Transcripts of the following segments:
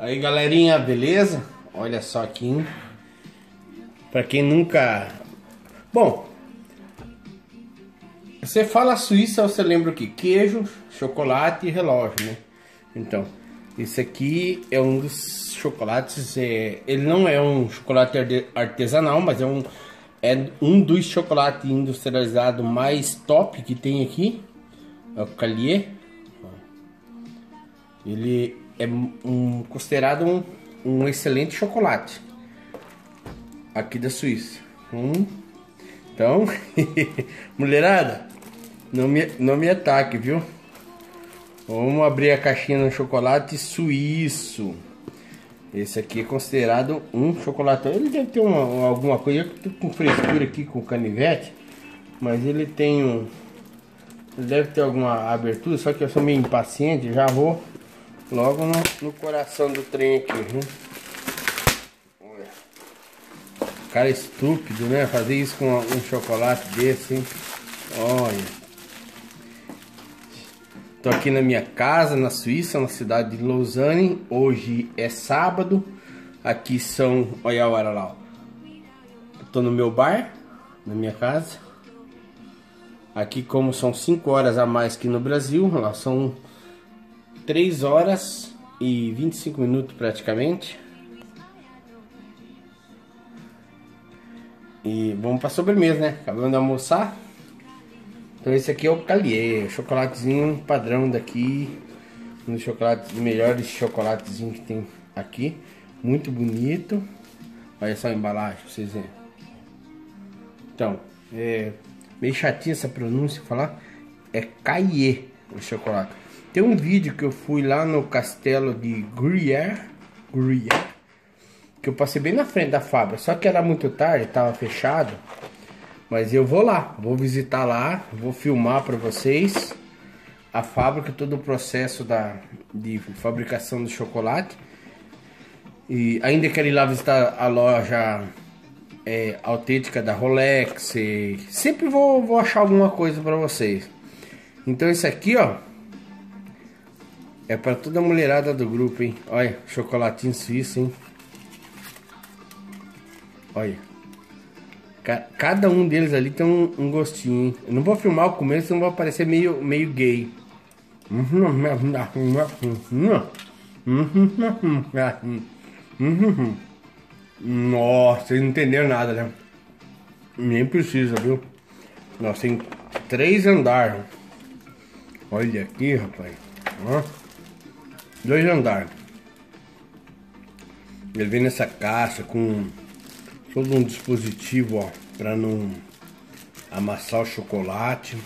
Aí galerinha, beleza? Olha só aqui. hein? Pra quem nunca. Bom, você fala Suíça, você lembra o que? Queijo, chocolate e relógio, né? Então, esse aqui é um dos chocolates. É, ele não é um chocolate artesanal, mas é um, é um dos chocolates industrializados mais top que tem aqui. É o Calier. Ele é um, considerado um, um excelente chocolate aqui da Suíça. Hum. Então, mulherada, não me, não me ataque, viu? Vamos abrir a caixinha no chocolate suíço. Esse aqui é considerado um chocolate. Ele deve ter uma, alguma coisa. Eu tô com frescura aqui com canivete. Mas ele tem um. Ele deve ter alguma abertura. Só que eu sou meio impaciente. Já vou logo no, no coração do trem aqui. Olha. Cara estúpido, né? Fazer isso com um chocolate desse, hein? Olha. Tô aqui na minha casa, na Suíça, na cidade de Lausanne. Hoje é sábado. Aqui são. Olha a hora lá. ó. Tô no meu bar, na minha casa. Aqui, como são 5 horas a mais que no Brasil, lá são 3 horas e 25 minutos praticamente. E vamos para sobremesa, né? Acabamos de almoçar. Então esse aqui é o Calier, chocolatezinho padrão daqui. Um dos chocolates, melhores chocolatezinhos que tem aqui. Muito bonito. Olha só a embalagem pra vocês verem. Então, é meio chatinha essa pronúncia falar. É Cahier o chocolate. Tem um vídeo que eu fui lá no castelo de Gruyère. Gruyère. Que eu passei bem na frente da fábrica. Só que era muito tarde, tava fechado. Mas eu vou lá, vou visitar lá, vou filmar para vocês a fábrica, todo o processo da, de fabricação do chocolate. E ainda quero ir lá visitar a loja é, autêntica da Rolex. sempre vou, vou achar alguma coisa para vocês. Então esse aqui, ó, é para toda a mulherada do grupo, hein? Olha, chocolatinho suíço, hein? Olha. Ca- Cada um deles ali tem um, um gostinho. hein? Eu não vou filmar o começo, senão vai parecer meio, meio gay. Nossa, vocês não entenderam nada, né? Nem precisa, viu? Nossa, tem três andares. Olha aqui, rapaz. Ó. Dois andares. Ele vem nessa caixa com todo um dispositivo, ó, para não amassar o chocolate.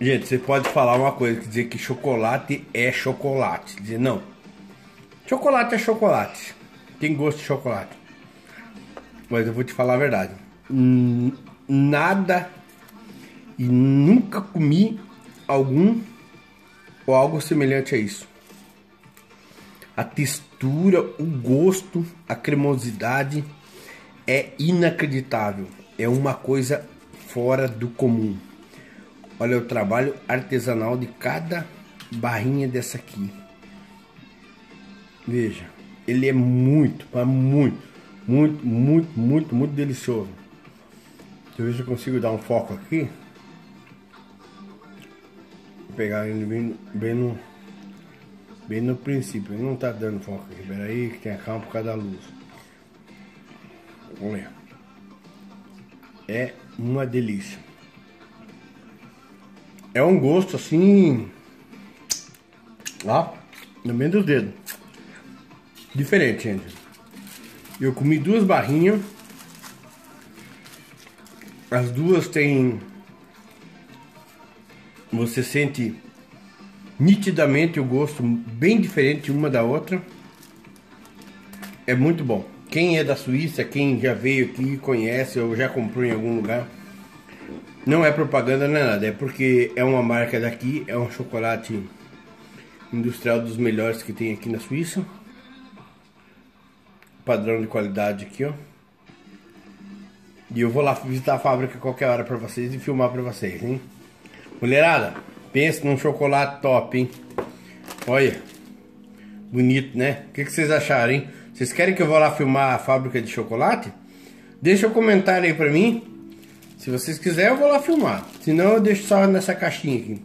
Gente, você pode falar uma coisa, que dizer que chocolate é chocolate. Dizer não. Chocolate é chocolate. Tem gosto de chocolate. Mas eu vou te falar a verdade. Nada e nunca comi algum ou algo semelhante a isso. A textura, o gosto, a cremosidade é inacreditável. É uma coisa fora do comum. Olha o trabalho artesanal de cada barrinha dessa aqui. Veja, ele é muito, muito, muito, muito, muito, muito delicioso. Deixa eu ver se eu consigo dar um foco aqui. Pegar ele bem, bem no bem no princípio. Ele não tá dando foco aqui. Pera aí, que tem a calma por causa da luz. Olha. É uma delícia. É um gosto assim. Ó, no meio dos dedos. Diferente, gente. Eu comi duas barrinhas. As duas têm. Você sente nitidamente o gosto bem diferente uma da outra. É muito bom. Quem é da Suíça, quem já veio aqui, conhece ou já comprou em algum lugar, não é propaganda, não é nada. É porque é uma marca daqui, é um chocolate industrial dos melhores que tem aqui na Suíça. Padrão de qualidade aqui, ó. E eu vou lá visitar a fábrica qualquer hora pra vocês e filmar pra vocês, hein? Mulherada, pense num chocolate top, hein? Olha. Bonito, né? O que, vocês acharam, hein? Vocês querem que eu vá lá filmar a fábrica de chocolate? Deixa um comentário aí pra mim. Se vocês quiserem, eu vou lá filmar. Se não, eu deixo só nessa caixinha aqui.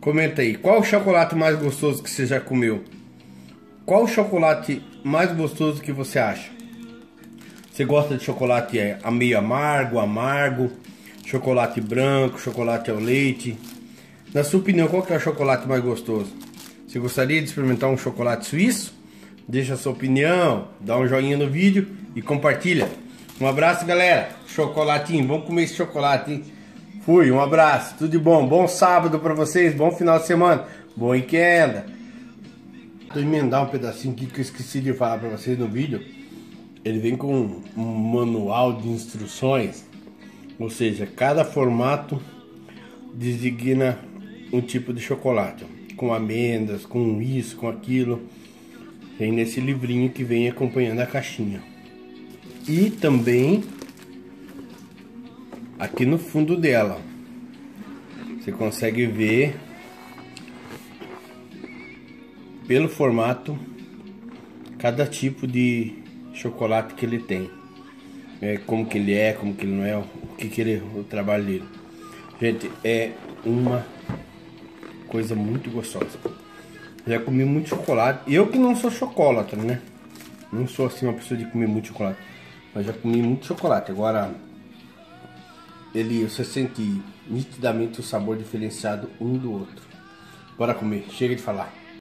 Comenta aí. Qual o chocolate mais gostoso que você já comeu? Qual o chocolate mais gostoso que você acha? Você gosta de chocolate é, meio amargo, amargo, chocolate branco, chocolate ao leite? Na sua opinião, qual que é o chocolate mais gostoso? Você gostaria de experimentar um chocolate suíço? Deixa a sua opinião, dá um joinha no vídeo e compartilha. Um abraço, galera. Chocolatinho, vamos comer esse chocolate, hein? Fui, um abraço, tudo de bom. Bom sábado para vocês, bom final de semana, bom weekend. Vou emendar um pedacinho aqui que eu esqueci de falar para vocês no vídeo. Ele vem com um manual de instruções, ou seja, cada formato designa um tipo de chocolate, com amêndoas, com isso, com aquilo. Vem nesse livrinho que vem acompanhando a caixinha. E também aqui no fundo dela você consegue ver pelo formato cada tipo de chocolate que ele tem é, como que ele é como que ele não é o que que ele o trabalho dele gente é uma coisa muito gostosa já comi muito chocolate eu que não sou chocolate né não sou assim uma pessoa de comer muito chocolate mas já comi muito chocolate. Agora, ele, você sente nitidamente o sabor diferenciado um do outro. Bora comer, chega de falar.